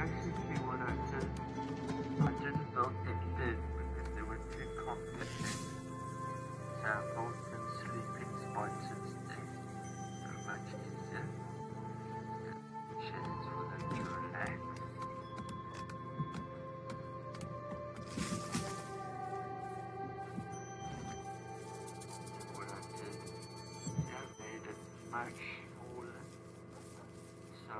basically what I did, I build them big because they were too I built them sleeping spots instead. Much easier. For. What I did, I made it much smaller so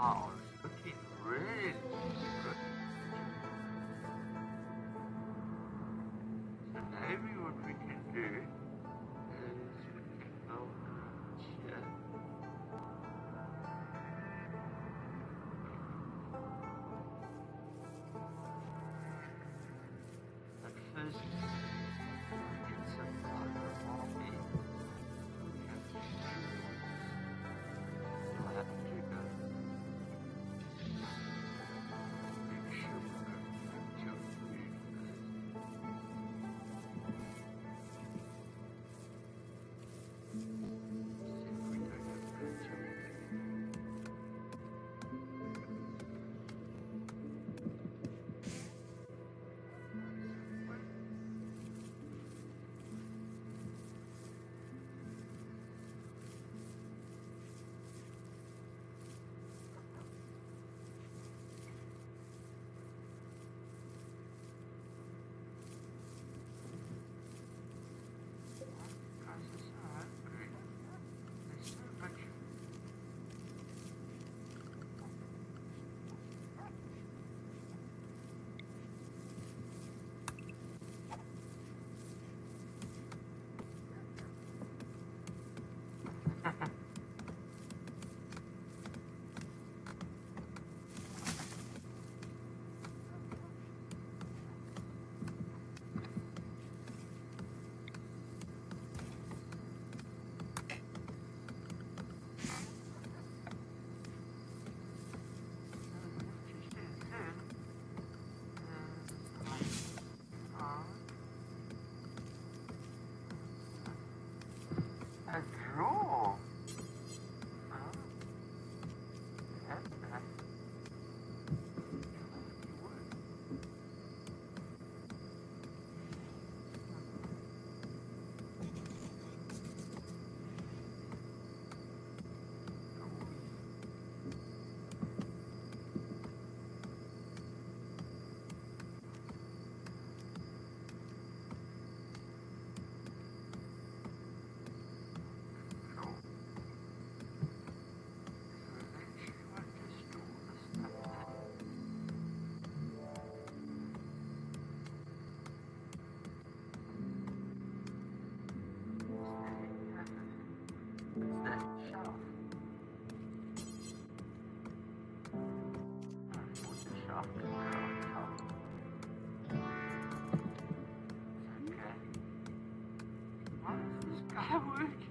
Wow, what is this guy Firework.